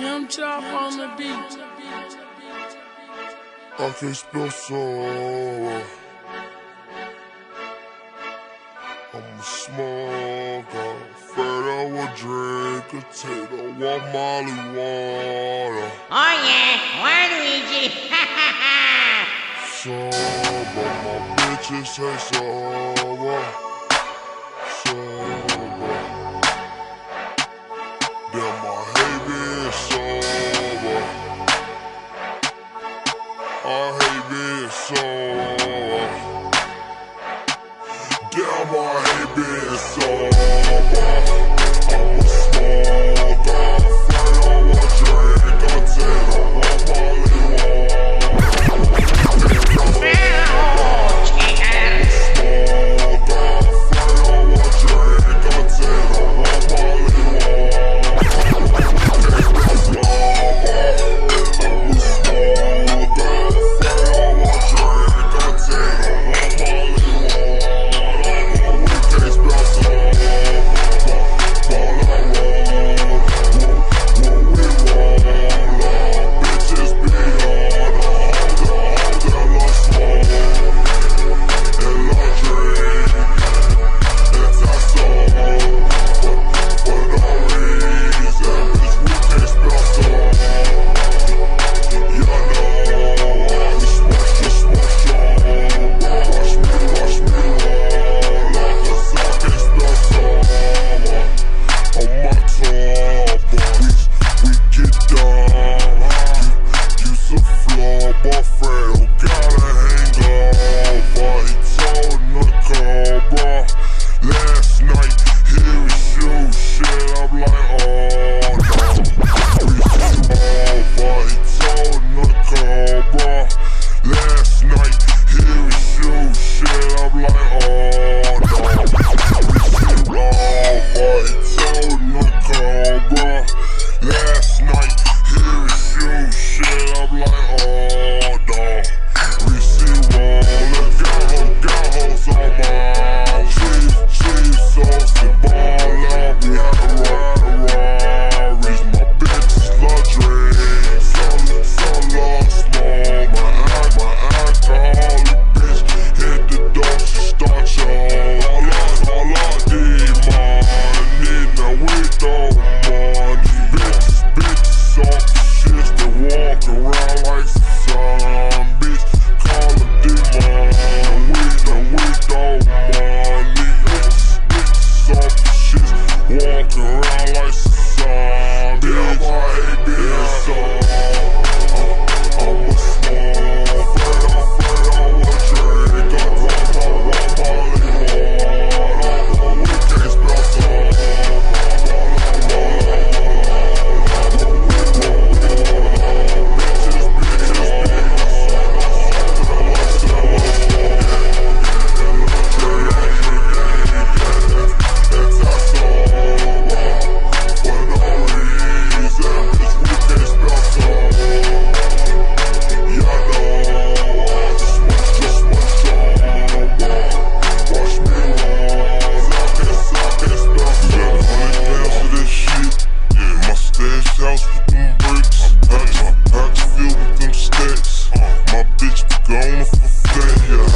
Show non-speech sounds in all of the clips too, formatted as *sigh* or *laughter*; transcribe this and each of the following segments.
Young Chop on the beat. Anche esploso. I'm a smoker, fed up with drink, a tater, one molly water. Oh yeah, why Luigi? *laughs* Some of my bitches taste so all. gonna for failure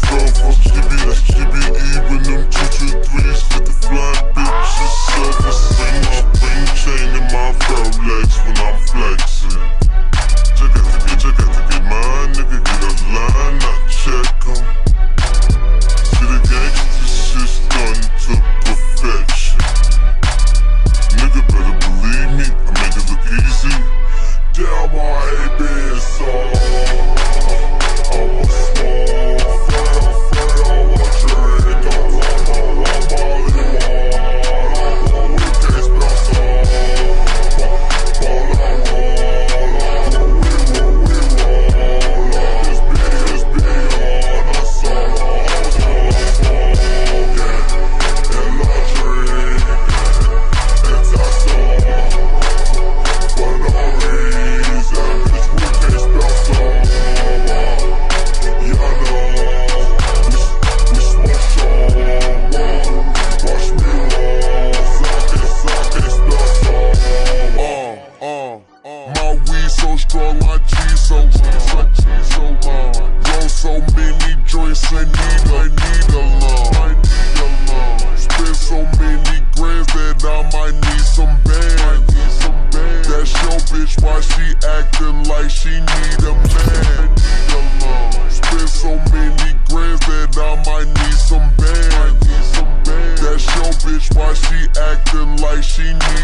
go, fuck. Why she